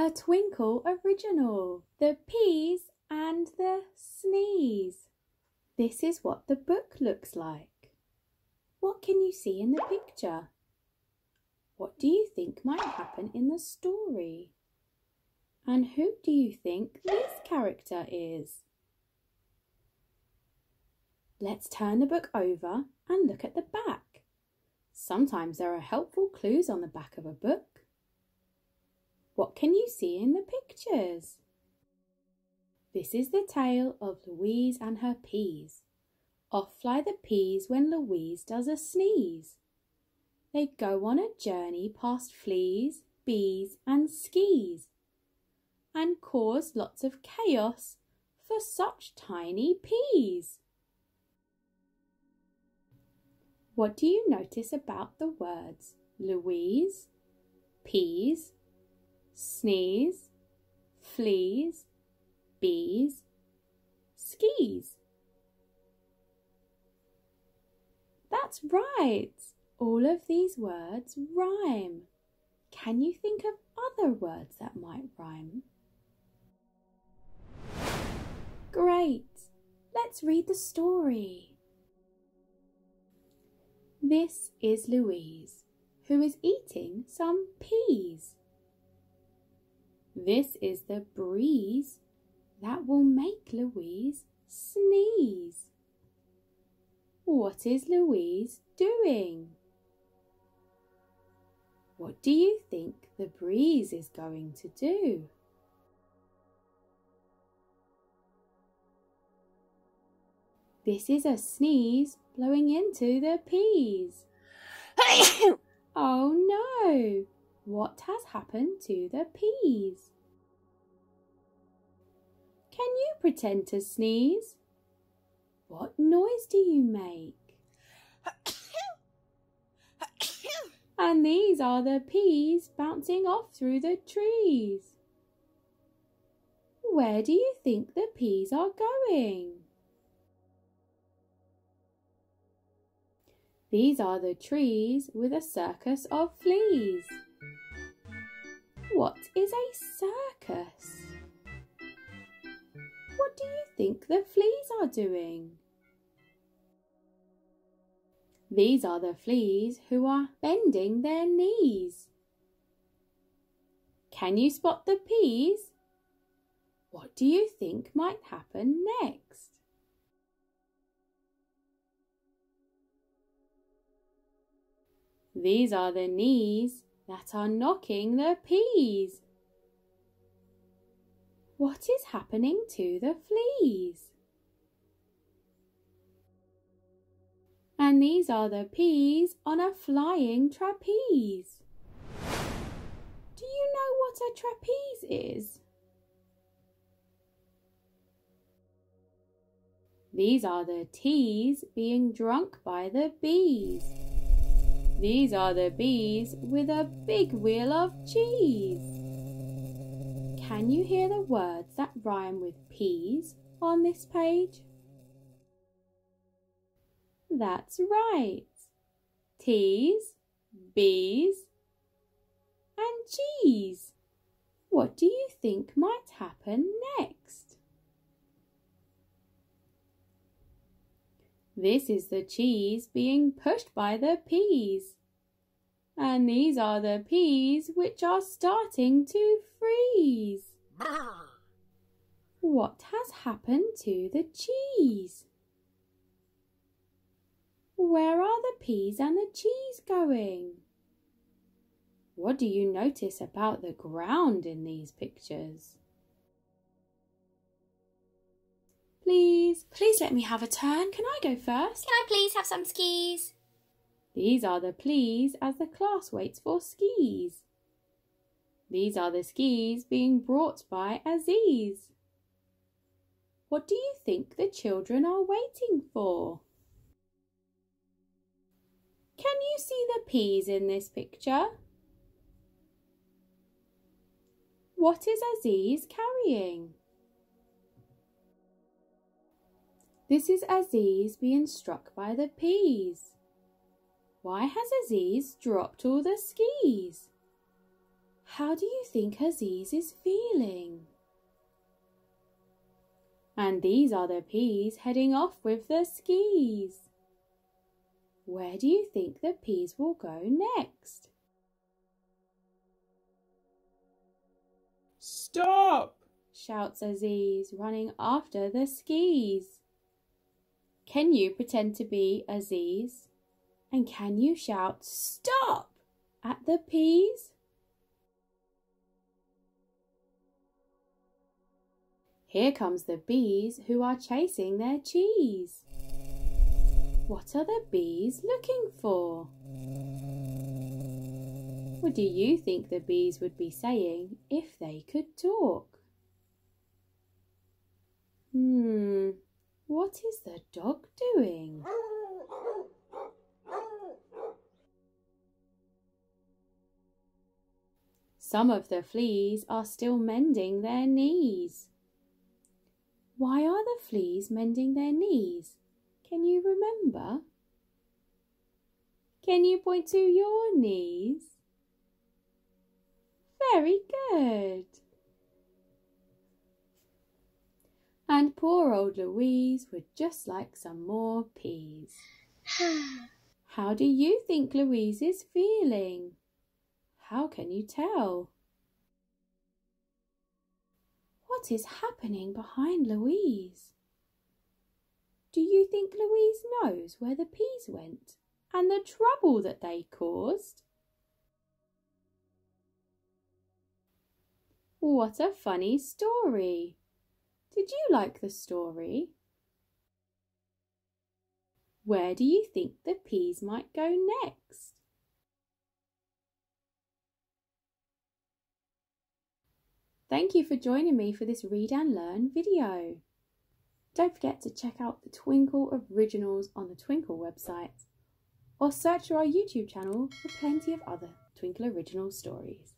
A Twinkl original. The peas and the sneeze. This is what the book looks like. What can you see in the picture? What do you think might happen in the story? And who do you think this character is? Let's turn the book over and look at the back. Sometimes there are helpful clues on the back of a book. What can you see in the pictures? This is the tale of Louise and her peas. Off fly the peas when Louise does a sneeze. They go on a journey past fleas, bees, and skis, and cause lots of chaos for such tiny peas. What do you notice about the words Louise, peas, sneeze, fleas, bees, skis? That's right. All of these words rhyme. Can you think of other words that might rhyme? Great. Let's read the story. This is Louise, who is eating some peas. This is the breeze that will make Louise sneeze. What is Louise doing? What do you think the breeze is going to do? This is a sneeze blowing into the peas. oh no! What has happened to the peas? Can you pretend to sneeze? What noise do you make? and these are the peas bouncing off through the trees. Where do you think the peas are going? These are the trees with a circus of fleas. What is a circus? What do you think the fleas are doing? These are the fleas who are bending their knees. Can you spot the peas? What do you think might happen next? These are the knees that are knocking the peas. What is happening to the fleas? And these are the peas on a flying trapeze. Do you know what a trapeze is? These are the teas being drunk by the bees. These are the bees with a big wheel of cheese. Can you hear the words that rhyme with peas on this page? That's right. Teas, bees, and cheese. What do you think might happen next? This is the cheese being pushed by the peas. And these are the peas which are starting to freeze. What has happened to the cheese? Where are the peas and the cheese going? What do you notice about the ground in these pictures? Please, pleas let me have a turn. Can I go first? Can I please have some skis? These are the please as the class waits for skis. These are the skis being brought by Aziz. What do you think the children are waiting for? Can you see the peas in this picture? What is Aziz carrying? This is Aziz being struck by the peas. Why has Aziz dropped all the skis? How do you think Aziz is feeling? And these are the peas heading off with the skis. Where do you think the peas will go next? Stop! shouts Aziz, running after the skis. Can you pretend to be Aziz? And can you shout stop at the peas? Here comes the bees who are chasing their cheese. What are the bees looking for? What do you think the bees would be saying if they could talk? Hmm, what is the dog doing? Some of the fleas are still mending their knees. Why are the fleas mending their knees? Can you remember? Can you point to your knees? Very good. And poor old Louise would just like some more peas. How do you think Louise is feeling? How can you tell? What is happening behind Louise? Do you think Louise knows where the peas went and the trouble that they caused? What a funny story! Did you like the story? Where do you think the peas might go next? Thank you for joining me for this read and learn video. Don't forget to check out the Twinkl Originals on the Twinkl website or search our YouTube channel for plenty of other Twinkl Original stories.